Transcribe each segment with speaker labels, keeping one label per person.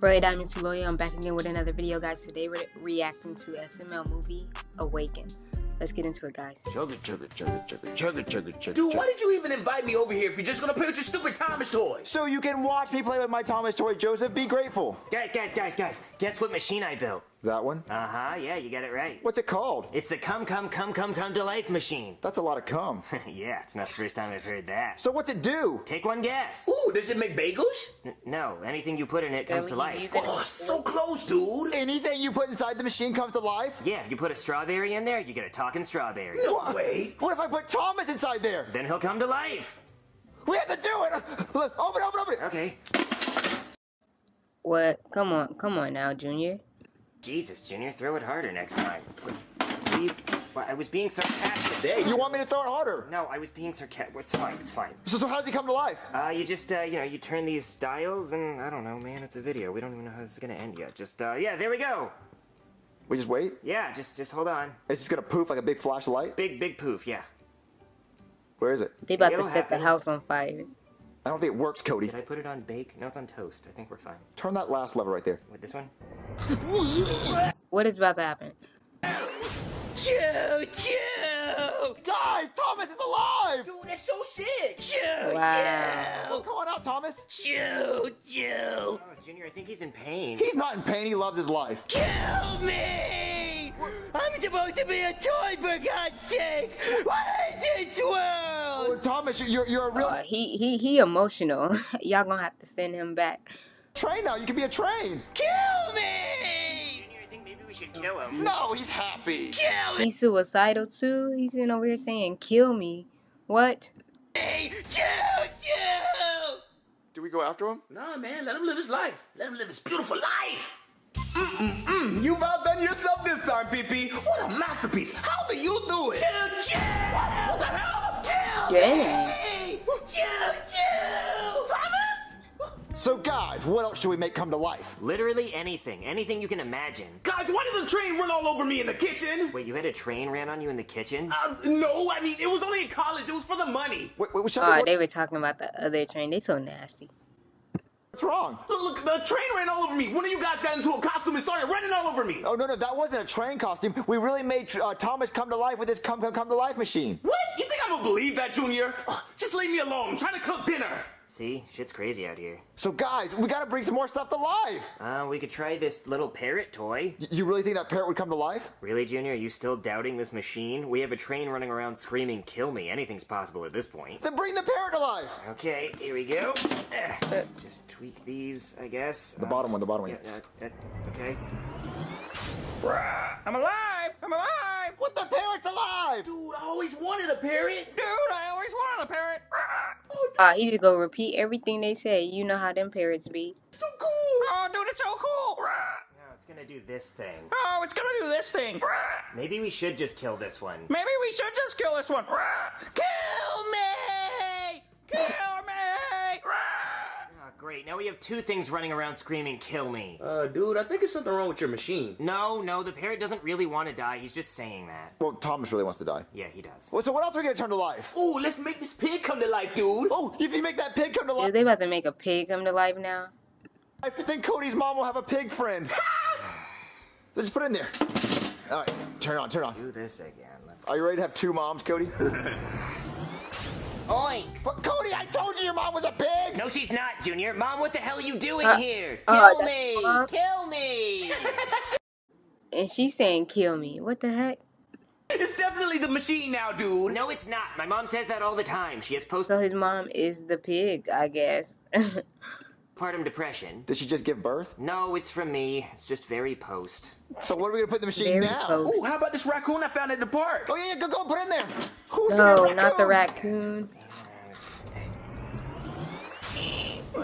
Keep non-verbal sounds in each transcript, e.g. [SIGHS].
Speaker 1: Bro, Diamond Lawyer. I'm back again with another video, guys. Today we're reacting to SML movie Awaken. Let's get into it, guys.
Speaker 2: Chugga, chugga, chugga, chugga, chugga, chugga, chugga.
Speaker 3: Dude, why did you even invite me over here if you're just gonna play with your stupid Thomas toys?
Speaker 4: So you can watch me play with my Thomas toy, Joseph. Be grateful.
Speaker 5: Guys, guys, guys, guys, guess what machine I built?
Speaker 4: That one?
Speaker 5: Uh huh, yeah, you got it right.
Speaker 4: What's it called?
Speaker 5: It's the come, come, come, come, come to life machine.
Speaker 4: That's a lot of cum. [LAUGHS]
Speaker 5: yeah, it's not the first time I've heard that.
Speaker 4: So what's it do?
Speaker 5: Take one guess.
Speaker 3: Ooh, does it make bagels?
Speaker 5: N- no, anything you put in it comes
Speaker 1: Yeah,
Speaker 5: to life.
Speaker 3: Oh, so close, dude.
Speaker 4: Anything you put inside the machine comes to life?
Speaker 5: Yeah, if you put a strawberry in there, you get a talking strawberry.
Speaker 3: No way.
Speaker 4: What if I put Thomas inside there?
Speaker 5: Then he'll come to life.
Speaker 4: We have to do it. Look, Open, open, open.
Speaker 5: Okay.
Speaker 1: What? Come on, come on now, Junior.
Speaker 5: Jesus, Junior, throw it harder next time. What- you- what- I was being sarcastic.
Speaker 3: There
Speaker 4: You
Speaker 3: you
Speaker 4: want me to throw it harder?
Speaker 5: No, I was being sarcastic. It's fine, it's fine.
Speaker 4: So, so how does he come to life?
Speaker 5: Uh, you just, uh, you know, you turn these dials and I don't know, man, it's a video. We don't even know how this is gonna end yet. Just, uh, yeah, there we go.
Speaker 4: We just wait.
Speaker 5: Yeah, just, just hold on.
Speaker 4: It's just gonna poof like a big flashlight.
Speaker 5: Big, big poof, yeah.
Speaker 4: Where is it?
Speaker 1: They about
Speaker 5: It'll
Speaker 1: to set the house on fire.
Speaker 4: I don't think it works, Cody.
Speaker 5: Did I put it on bake? No, it's on toast. I think we're fine.
Speaker 4: Turn that last lever right there.
Speaker 5: With this one?
Speaker 1: What is about to happen?
Speaker 3: Choo, choo.
Speaker 4: Guys, Thomas is alive!
Speaker 3: Dude, that's so sick. Choo,
Speaker 1: Wow.
Speaker 4: Come on out, Thomas.
Speaker 3: choo, choo.
Speaker 5: Oh, Junior, I think he's in pain.
Speaker 4: He's not in pain. He loves his life.
Speaker 3: Kill me! I'm supposed to be a toy for God's sake. What is this world?
Speaker 4: Thomas, you're you're a real
Speaker 1: Uh, he he he emotional. [LAUGHS] Y'all gonna have to send him back.
Speaker 4: train now. You can be a train.
Speaker 3: Kill me!
Speaker 5: We should kill him.
Speaker 4: No, he's happy.
Speaker 3: Kill me!
Speaker 1: He's suicidal too. He's in over here saying, "Kill me." What?
Speaker 3: Choo, choo.
Speaker 4: Do we go after him?
Speaker 3: Nah, man, let him live his life. Let him live his beautiful life. Mm-mm-mm.
Speaker 6: You've outdone yourself this time, PP. What a masterpiece. How do you do it?
Speaker 3: Choo, choo. What the hell? Kill
Speaker 1: Your
Speaker 3: me! Choo, choo. Thomas?
Speaker 4: So, guys, what else should we make come to life?
Speaker 5: Literally anything. Anything you can imagine.
Speaker 6: Guys, why did the train run all over me in the kitchen?
Speaker 5: Wait, you had a train ran on you in the kitchen?
Speaker 6: Uh, no, I mean, it was only in college. It was for the money.
Speaker 4: Wait, wait, should
Speaker 1: Oh,
Speaker 4: we,
Speaker 1: they were talking about the other train. They so nasty.
Speaker 4: what's wrong?
Speaker 6: Look, look, the train ran all over me. One of you guys got into a costume and started running all over me.
Speaker 4: Oh no, no, that wasn't a train costume. We really made uh, Thomas come to life with his come come come to life machine.
Speaker 6: What? You think I'm gonna believe that, Junior? Ugh, Just leave me alone. I'm trying to cook dinner.
Speaker 5: See? Shit's crazy out here.
Speaker 4: So, guys, we gotta bring some more stuff to life.
Speaker 5: Uh, we could try this little parrot toy.
Speaker 4: Y- you really think that parrot would come to life?
Speaker 5: Really, Junior? Are you still doubting this machine? We have a train running around screaming, kill me. Anything's possible at this point.
Speaker 4: Then bring the parrot to life.
Speaker 5: Okay, here we go. Eh, Just tweak these, I guess.
Speaker 4: The bottom one, the bottom one.
Speaker 5: Yeah, uh, uh, okay.
Speaker 6: I'm alive. I'm alive.
Speaker 4: What the parrot's alive?
Speaker 3: Dude, I always wanted a parrot.
Speaker 6: Dude, I always wanted a parrot.
Speaker 3: Oh,
Speaker 1: Uh, he just go repeat everything they say. You know how them parrots be.
Speaker 3: so cool.
Speaker 6: Oh, dude, it's so cool.
Speaker 5: Now it's gonna do this thing.
Speaker 6: Oh, it's gonna do this thing.
Speaker 5: Maybe we should just kill this one.
Speaker 6: Maybe we should just kill this one. Kill me! Kill me!
Speaker 5: Great. Now we have two things running around screaming, kill me.
Speaker 3: Uh, dude, I think there's something wrong with your machine.
Speaker 5: No, no, the parrot doesn't really want to die. He's just saying that.
Speaker 4: Well, Thomas really wants to die.
Speaker 5: Yeah, he does.
Speaker 4: Well, so what else are we gonna turn to life?
Speaker 3: Ooh, let's make this pig come to life, dude.
Speaker 4: Oh, if you make that pig come to
Speaker 1: Dude,
Speaker 4: life,
Speaker 1: they about to make a pig come to life now.
Speaker 4: I think Cody's mom will have a pig friend. [LAUGHS] Let's put it in there. All right, turn it on, turn on.
Speaker 5: Do this again. Let's.
Speaker 4: Are you ready to have two moms, Cody? [LAUGHS]
Speaker 5: Oink!
Speaker 4: but Cody, I told you your mom was a pig.
Speaker 5: No, she's not, Junior. Mom, what the hell are you doing
Speaker 1: Uh,
Speaker 5: here?
Speaker 1: uh,
Speaker 5: Kill
Speaker 1: that's
Speaker 5: me!
Speaker 1: mom.
Speaker 5: Kill me! [LAUGHS]
Speaker 1: And she's saying, "Kill me." What the heck?
Speaker 6: It's definitely the machine now, dude.
Speaker 5: no, it's not. My mom says that all the time. She has posted.
Speaker 1: So his mom is the pig, I guess. [LAUGHS]
Speaker 5: postpartum depression.
Speaker 4: Did she just give birth?
Speaker 5: No, it's from me. It's just very post.
Speaker 4: So what are we gonna put in the machine
Speaker 1: Very
Speaker 4: now?
Speaker 1: close.
Speaker 6: Ooh, how about this raccoon I found at the park?
Speaker 4: Oh yeah, yeah, go go put it in there. Who's
Speaker 1: no,
Speaker 4: have
Speaker 1: not the
Speaker 4: raccoon?
Speaker 1: raccoon.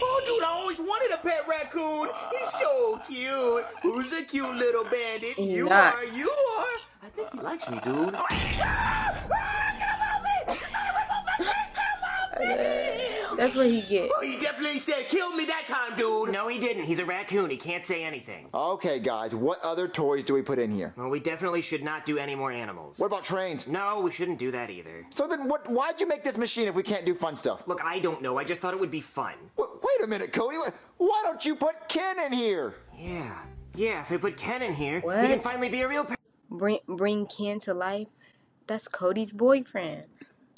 Speaker 3: Oh, dude, I always wanted a pet raccoon. He's so cute. Who's a cute little bandit?
Speaker 1: He's
Speaker 3: you
Speaker 1: not.
Speaker 3: are, you are. I think he likes me, dude. [LAUGHS]
Speaker 1: That's what he gets.
Speaker 3: Oh, he definitely said, kill me that time, dude.
Speaker 5: No, he didn't. He's a raccoon. He can't say anything.
Speaker 4: Okay, guys, what other toys do we put in here?
Speaker 5: Well, we definitely should not do any more animals.
Speaker 4: What about trains?
Speaker 5: No, we shouldn't do that either.
Speaker 4: So then, what? Why'd you make this machine if we can't do fun stuff?
Speaker 5: Look, I don't know. I just thought it would be fun.
Speaker 4: What, wait a minute, Cody. Why- Why don't you put Ken in here?
Speaker 5: Yeah. Yeah, if we put Ken in here, he can finally be a real
Speaker 1: Bring bring Ken to life. That's Cody's boyfriend.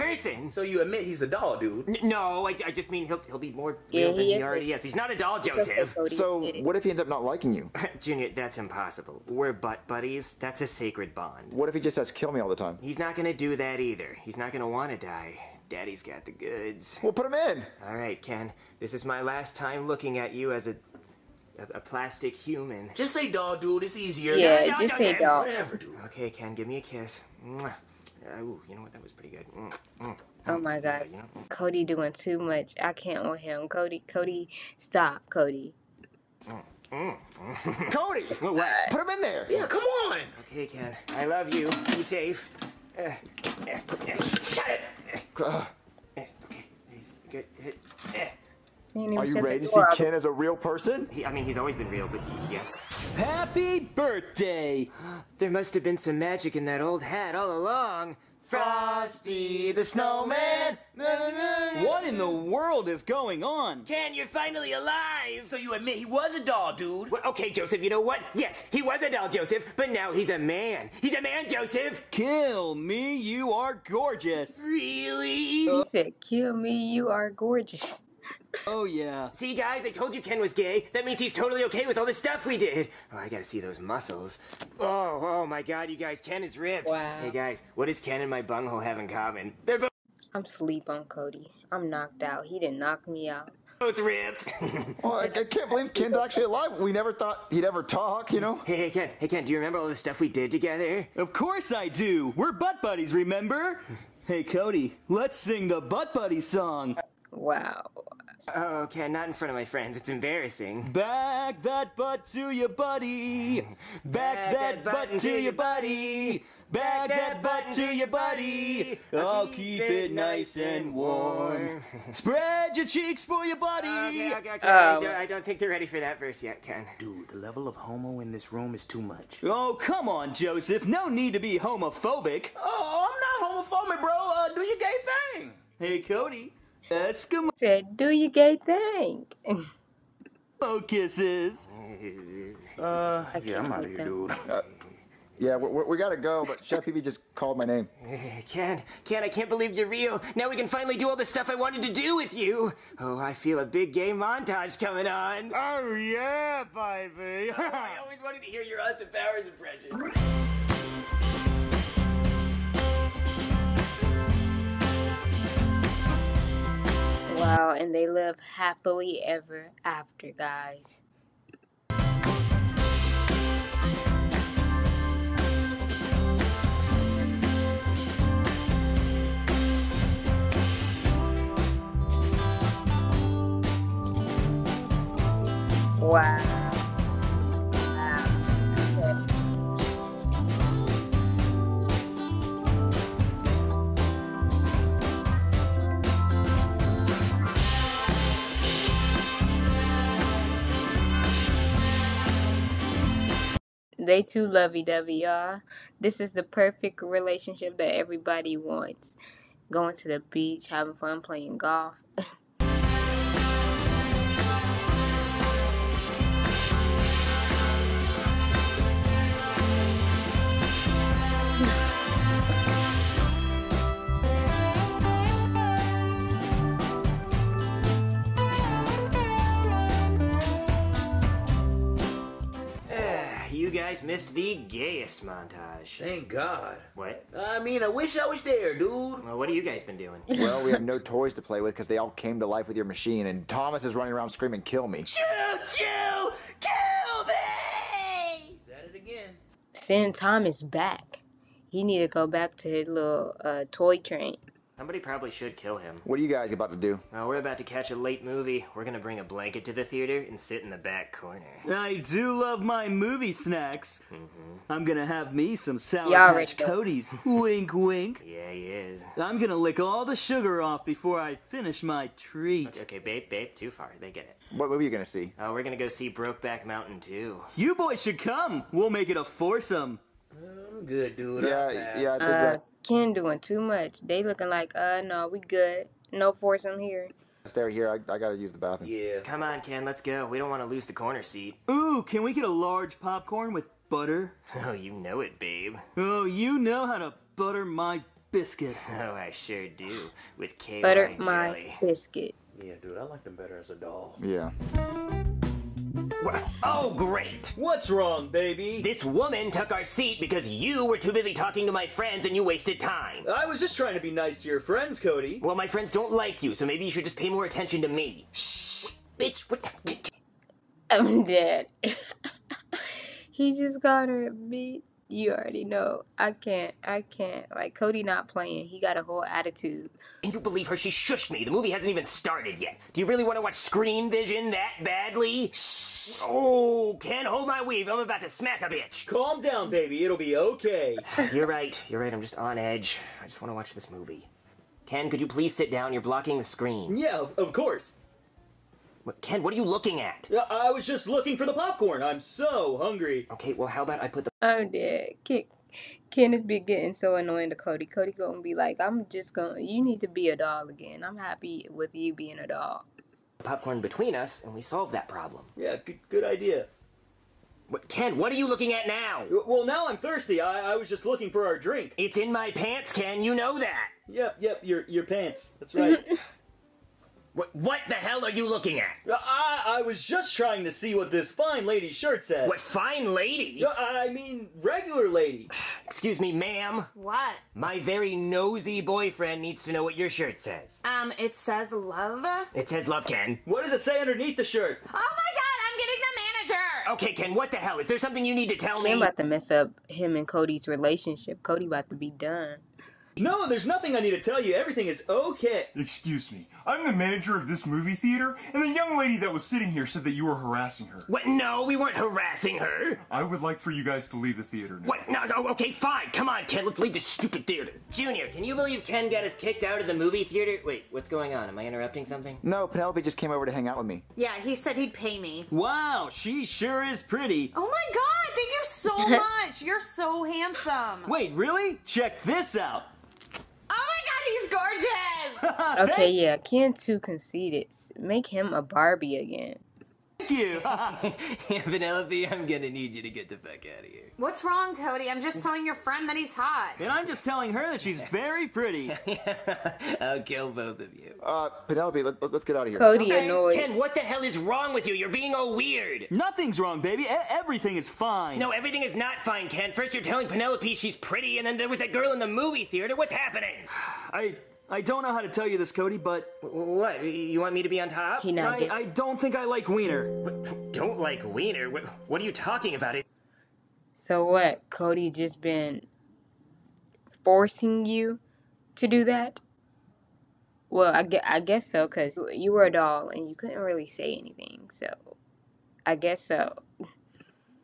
Speaker 5: Person.
Speaker 6: So you admit he's a doll, dude?
Speaker 5: N- no, I, I just mean he'll, he'll be more
Speaker 1: Yeah,
Speaker 5: real than
Speaker 1: he
Speaker 5: he
Speaker 1: is.
Speaker 5: already is. He's not a doll, Joseph.
Speaker 4: So, what if he ends up not liking you? [LAUGHS]
Speaker 5: Junior, that's impossible. We're butt buddies. That's a sacred bond.
Speaker 4: What if he just says kill me all the time?
Speaker 5: He's not gonna do that either. He's not gonna want to die. Daddy's got the goods.
Speaker 4: We'll put him in.
Speaker 5: All right, Ken. This is my last time looking at you as a a, a plastic human.
Speaker 6: Just say doll, dude. It's easier.
Speaker 1: Yeah,
Speaker 5: no,
Speaker 1: just
Speaker 5: no,
Speaker 1: say
Speaker 5: no,
Speaker 1: dog.
Speaker 6: Whatever, dude.
Speaker 5: Okay, Ken, give me a kiss. Mwah. Uh, ooh, you know what? That was pretty good. Mm, mm.
Speaker 1: Oh my god.
Speaker 5: You know, mm.
Speaker 1: Cody doing too much. I can't with him. Cody, Cody, stop, Cody.
Speaker 4: Cody, [LAUGHS]
Speaker 5: What, what?
Speaker 4: put him in there.
Speaker 6: Yeah, come on.
Speaker 5: Okay, Ken. I love you. Be safe. Uh, uh, uh, shut it.
Speaker 4: Uh,
Speaker 5: Uh, okay, he's good. Uh, uh.
Speaker 1: He ain't even
Speaker 4: are you ready to see
Speaker 1: door.
Speaker 4: Ken as a real person?
Speaker 5: He, I mean, he's always been real, but yes.
Speaker 3: Happy birthday!
Speaker 5: There must have been some magic in that old hat all along.
Speaker 4: Frosty the snowman.
Speaker 3: What in the world is going on?
Speaker 5: Ken, you're finally alive!
Speaker 6: So you admit he was a doll, dude?
Speaker 5: Well, okay, Joseph, you know what? Yes, he was a doll, Joseph, but now he's a man. He's a man, Joseph!
Speaker 3: Kill me, you are gorgeous.
Speaker 5: Really?
Speaker 1: He said, "Kill me, you are gorgeous."
Speaker 3: Oh yeah. [LAUGHS]
Speaker 5: See, guys, I told you Ken was gay. That means he's totally okay with all the stuff we did. Oh, I gotta see those muscles. Oh, oh my god, you guys, Ken is ripped.
Speaker 1: Wow.
Speaker 5: Hey, guys, what does Ken and my bunghole have in common? They're both
Speaker 1: I'm sleep on Cody. I'm knocked out. He didn't knock me out.
Speaker 5: Both ripped. [LAUGHS]
Speaker 4: Oh, I, I can't believe Ken's actually alive. We never thought he'd ever talk, you know?
Speaker 5: hey, hey, Ken, hey, Ken, do you remember all the stuff we did together?
Speaker 3: Of course I do. We're butt buddies, remember? Hey Cody, let's sing the butt buddy song.
Speaker 1: Wow.
Speaker 5: Oh, Ken, not in front of my friends. It's embarrassing.
Speaker 3: Back that butt to your buddy. [LAUGHS] Back that butt to your buddy. Back that butt to your buddy. I'll keep it nice and warm. [LAUGHS] Spread your cheeks for your buddy.
Speaker 5: Okay, okay, okay. I,
Speaker 1: Um,
Speaker 5: don't, I don't think they're ready for that verse yet, Ken.
Speaker 6: Dude, the level of homo in this room is too much.
Speaker 3: Oh, come on, Joseph. No need to be homophobic.
Speaker 6: Oh, I'm not homophobic, bro. Uh, do your gay thing.
Speaker 3: Hey, Cody. Eskimo
Speaker 1: Said, "Do your gay think? thing." [LAUGHS]
Speaker 3: kisses.
Speaker 6: Uh,
Speaker 1: I
Speaker 6: yeah, I'm out of here,
Speaker 1: them.
Speaker 6: dude.
Speaker 4: Yeah, we, we, we gotta go, but [LAUGHS] Chef PP just called my name. [LAUGHS]
Speaker 5: Ken, Ken, I can't believe you're real. Now we can finally do all the stuff I wanted to do with you. Oh, I feel a big gay montage coming on.
Speaker 3: Oh, yeah, baby.
Speaker 5: I always wanted to hear your Austin Powers impression.
Speaker 1: Wow, and they live happily ever after, guys. Wow. They too lovey dovey, y'all. This is the perfect relationship that everybody wants. Going to the beach, having fun, playing golf. [LAUGHS]
Speaker 5: you guys missed the gayest montage.
Speaker 6: Thank God.
Speaker 5: What?
Speaker 6: I mean, I wish I was there, dude.
Speaker 5: Well, what have you guys been doing? [LAUGHS]
Speaker 4: Well, we have no toys to play with because they all came to life with your machine, and Thomas is running around screaming, kill me.
Speaker 6: Choo choo, kill me! He's at it again.
Speaker 1: Send Thomas back. He need to go back to his little uh, toy train.
Speaker 5: Somebody probably should kill him.
Speaker 4: What are you guys about to do?
Speaker 5: Well, we're about to catch a late movie. We're gonna bring a blanket to the theater and sit in the back corner.
Speaker 3: I do love my movie snacks. I'm gonna have me some Sour
Speaker 1: Yeah,
Speaker 3: Patch
Speaker 1: Rachel.
Speaker 3: Cody's. wink, wink.
Speaker 5: Yeah, he is.
Speaker 3: I'm gonna lick all the sugar off before I finish my treat.
Speaker 5: Okay, babe, babe, too far. They get it.
Speaker 4: What movie are you gonna see?
Speaker 5: Oh, we're gonna go see Brokeback Mountain too.
Speaker 3: You boys should come. We'll make it a foursome.
Speaker 6: I'm good, dude.
Speaker 4: Yeah, yeah, I think
Speaker 1: Uh,
Speaker 4: that.
Speaker 1: Ken doing too much. They looking like, uh, no, we good. No foursome here.
Speaker 4: Stay here. I, I gotta use the bathroom.
Speaker 6: Yeah.
Speaker 5: Come on, Ken, let's go. We don't want to lose the corner seat.
Speaker 3: Ooh, can we get a large popcorn with butter? [LAUGHS]
Speaker 5: Oh, you know it, babe.
Speaker 3: Oh, you know how to butter my biscuit. [LAUGHS]
Speaker 5: Oh, I sure do. With KY
Speaker 1: Butter my biscuit.
Speaker 6: Yeah, dude, I like them better as a doll.
Speaker 4: Yeah.
Speaker 5: Wha- Oh, great!
Speaker 3: What's wrong, baby?
Speaker 5: This woman took our seat because you were too busy talking to my friends and you wasted time.
Speaker 3: I was just trying to be nice to your friends, Cody.
Speaker 5: Well, my friends don't like you, so maybe you should just pay more attention to me. Shh! Bitch, what?
Speaker 1: I'm dead. [LAUGHS] he just got her beat. You already know. I can't. I can't. Like Cody not playing. He got a whole attitude.
Speaker 5: Can you believe her? She shushed me. The movie hasn't even started yet. Do you really want to watch Screenvision that badly? Shh! Oh, can't hold my weave. I'm about to smack a bitch.
Speaker 3: Calm down, baby. It'll be okay. [LAUGHS]
Speaker 5: You're right. You're right. I'm just on edge. I just want to watch this movie. Ken, could you please sit down? You're blocking the screen.
Speaker 3: Yeah, of, of course.
Speaker 5: What, Ken, what are you looking at?
Speaker 3: I was just looking for the popcorn. I'm so hungry.
Speaker 5: Okay, well, how about I put the oh,
Speaker 1: I'm dead. Ken, Kenneth be getting so annoying to Cody. Cody gonna be like, I'm just gonna. You need to be a doll again. I'm happy with you being a doll.
Speaker 5: popcorn between us, and we solve that problem.
Speaker 3: Yeah, good, good idea.
Speaker 5: What, Ken, what are you looking at now?
Speaker 3: Well, now I'm thirsty. I, I was just looking for our drink.
Speaker 5: It's in my pants, Ken. You know that.
Speaker 3: Yep, yep, your your pants. That's right. [LAUGHS]
Speaker 5: What, what the hell are you looking at?
Speaker 3: I, I was just trying to see what this fine lady's shirt says.
Speaker 5: What fine lady?
Speaker 3: I mean, regular lady. [SIGHS]
Speaker 5: Excuse me, ma'am.
Speaker 7: What?
Speaker 5: My very nosy boyfriend needs to know what your shirt says.
Speaker 7: Um, it says love.
Speaker 5: It says love, Ken.
Speaker 3: What does it say underneath the shirt?
Speaker 7: Oh my god, I'm getting the manager!
Speaker 5: Okay, Ken, what the hell? Is there something you need to tell
Speaker 1: Ken
Speaker 5: me?
Speaker 1: about to mess up him and Cody's relationship. Cody about to be done.
Speaker 3: No, there's nothing I need to tell you. Everything is okay.
Speaker 8: Excuse me. I'm the manager of this movie theater, and the young lady that was sitting here said that you were harassing her.
Speaker 5: What? No, we weren't harassing her.
Speaker 8: I would like for you guys to leave the theater now.
Speaker 5: What? No, no, okay, fine. Come on, Ken, let's leave this stupid theater. Junior, can you believe Ken got us kicked out of the movie theater? Wait, what's going on? Am I interrupting something?
Speaker 4: No, Penelope just came over to hang out with me.
Speaker 7: Yeah, he said he'd pay me.
Speaker 3: Wow, she sure is pretty.
Speaker 7: Oh my god, thank you so [LAUGHS] much! You're so handsome!
Speaker 3: Wait, really? Check this out.
Speaker 7: Oh my god, he's gorgeous! [LAUGHS]
Speaker 1: Okay, yeah. Ken too conceited. Make him a Barbie again.
Speaker 3: Thank you. [LAUGHS]
Speaker 5: Penelope, I'm gonna need you to get the fuck out of here.
Speaker 7: What's wrong, Cody? I'm just telling your friend that he's hot.
Speaker 3: and I'm just telling her that she's [LAUGHS] very pretty.
Speaker 5: I'll kill both of you.
Speaker 4: Uh, Penelope, let, let's get out of here.
Speaker 1: Cody
Speaker 7: Okay.
Speaker 1: annoyed.
Speaker 5: Ken, what the hell is wrong with you? You're being all weird.
Speaker 3: Nothing's wrong, baby. E- everything is fine.
Speaker 5: No, everything is not fine, Ken. First you're telling Penelope she's pretty, and then there was that girl in the movie theater. What's happening?
Speaker 3: I I don't know how to tell you this, Cody, but
Speaker 5: What? You want me to be on top?
Speaker 1: He
Speaker 3: I, I don't think I like Wiener.
Speaker 5: What? Don't like Wiener? What, what are you talking about? It-
Speaker 1: So what? Cody just been forcing you to do that? Well, I guess, I guess so, because you were a doll and you couldn't really say anything. So I guess so.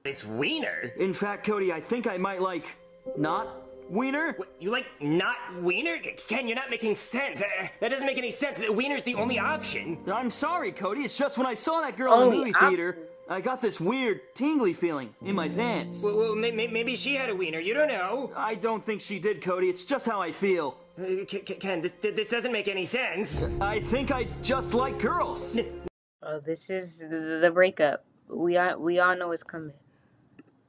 Speaker 5: It's Wiener.
Speaker 3: In fact, Cody, I think I might like not Wiener.
Speaker 5: What, you like not Wiener? Ken, you're not making sense. Uh, That doesn't make any sense. That Wiener's the only option.
Speaker 3: I'm sorry, Cody. It's just when I saw that girl in the movie
Speaker 1: option.
Speaker 3: theater, I got this weird tingly feeling in my pants.
Speaker 5: Well, well may, may- maybe she had a Wiener. You don't know.
Speaker 3: I don't think she did, Cody. It's just how I feel.
Speaker 5: Uh, Ken, Ken this, this doesn't make any sense.
Speaker 3: I think I just like girls.
Speaker 1: Oh, this is the the breakup. We all, we all know it's coming.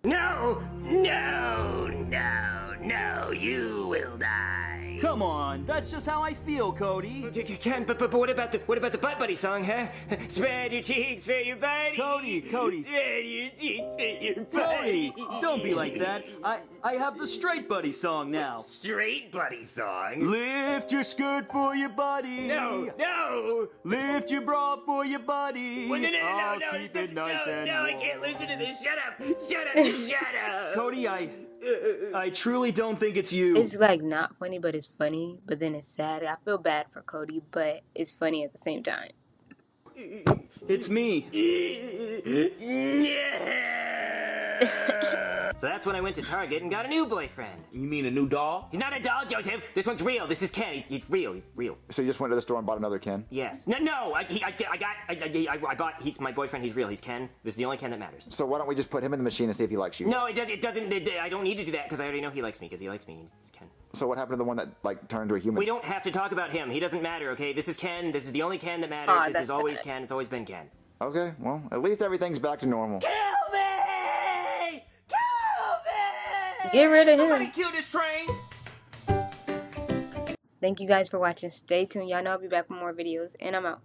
Speaker 5: No, no, no, no, you will die.
Speaker 3: Come on, that's just how I feel, Cody.
Speaker 5: Ken, but, but, but what about the what about the butt buddy song, huh? Spread your cheeks for your buddy.
Speaker 3: Cody, Cody.
Speaker 5: Spread your cheeks for your
Speaker 3: Cody, don't be like that. I I have the straight buddy song now.
Speaker 5: Straight buddy song.
Speaker 3: Lift your skirt for your buddy.
Speaker 5: No, no.
Speaker 3: Lift your bra for your buddy.
Speaker 5: Well, no, no, no, no,
Speaker 3: I'll
Speaker 5: no,
Speaker 3: keep
Speaker 5: this-
Speaker 3: it nice
Speaker 5: no,
Speaker 3: and
Speaker 5: no, I can't listen to this. Shut up, shut up, just [LAUGHS] shut up.
Speaker 3: Cody, I I truly don't think it's you.
Speaker 1: It's like not funny, but it's funny. But then it's sad. I feel bad for Cody, but it's funny at the same time.
Speaker 3: It's me. [LAUGHS]
Speaker 5: so that's when I went to Target and got a new boyfriend.
Speaker 6: You mean a new doll?
Speaker 5: He's not a doll, Joseph. This one's real. This is Ken. He's, he's real. He's real.
Speaker 4: So you just went to the store and bought another Ken?
Speaker 5: Yes. No, no. I, he, I, I got. I, I, I, bought. He's my boyfriend. He's real. He's Ken. This is the only Ken that matters.
Speaker 4: So why don't we just put him in the machine and see if he likes you?
Speaker 5: No, it, does, it doesn't. It, I don't need to do that because I already know he likes me because he likes me. He's Ken.
Speaker 4: So what happened to the one that like turned into a human?
Speaker 5: We don't have to talk about him. He doesn't matter. Okay. This is Ken. This is the only Ken that matters. This is always. Ken. It's always been Ken.
Speaker 4: Okay. Well, at least everything's back to normal.
Speaker 1: Get rid of
Speaker 6: Somebody
Speaker 1: him.
Speaker 6: kill this train.
Speaker 1: Thank you guys for watching. Stay tuned. Y'all know I'll be back with more videos. And I'm out.